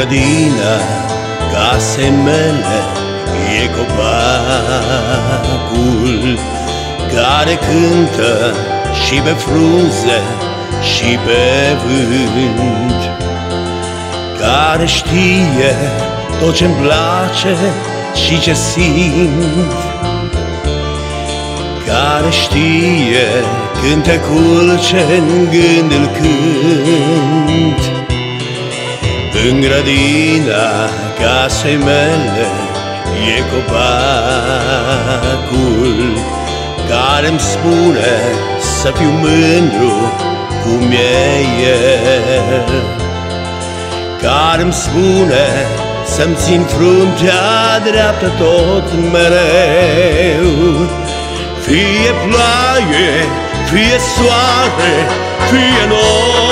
grădina casei mele e copacul care cântă și pe frunze și pe vânt care știe tot ce-mi place și ce simt care știe cântecul ce-n gând îl cânt în grădina casei mele e copacul care-mi spune să fiu mândru cum e el. Care-mi spune să-mi țin fruntea dreaptă tot mereu. Fie ploaie, fie soare, fie nori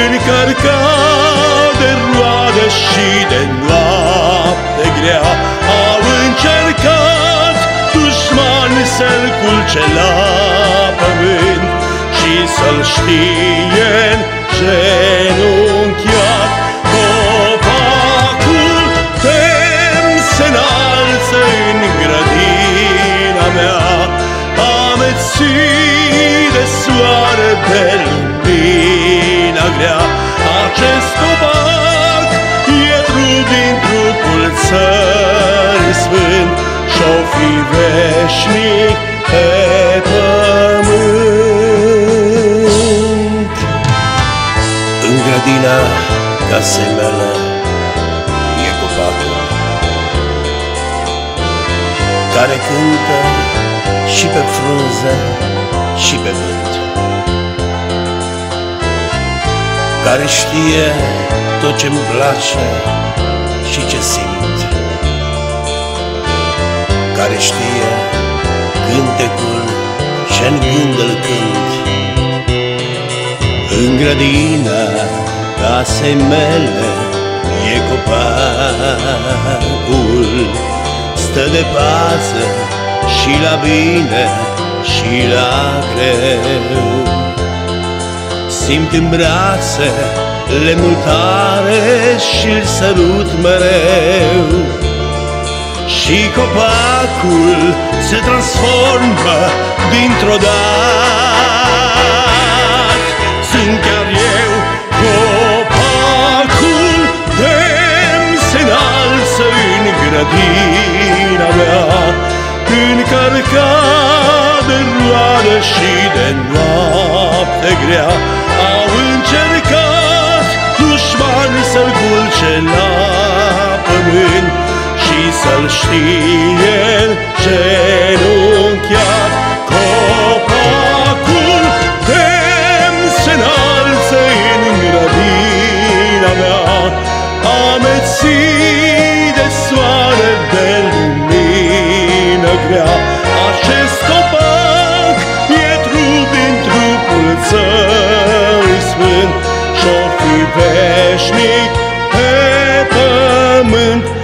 Încărcat de roade și de noapte grea Au încercat dușmani să-l culce la pământ Și să-l știe genunchiat. Copacul tem se înalță în grădina mea Amețit de soare de lumina grea Acest copac e trup din trupul țării sfânt Și-o fi veșnic pe pământ. În grădina casei mele e copacul Care cântă și pe frunze și pe vânt Care știe tot ce-mi place și ce simt. Care știe cântecul ce-n gând îl cânt. În grădina casei mele e copacul. Stă de pază și la bine și la greu Simt în brațe lemnul tare și-l sărut mereu. Și copacul se transformă dintr-o dată. Sunt chiar eu copacul dem se înalță în grădina mea. Încărcat de roadă și de noapte grea să-l știe genunchiat copacul Tem se înalță în grădina mea. Amețit de soare, de lumină grea Acest copac e trup din trupul țării sfânt Și-o fi veșnic pe pământ.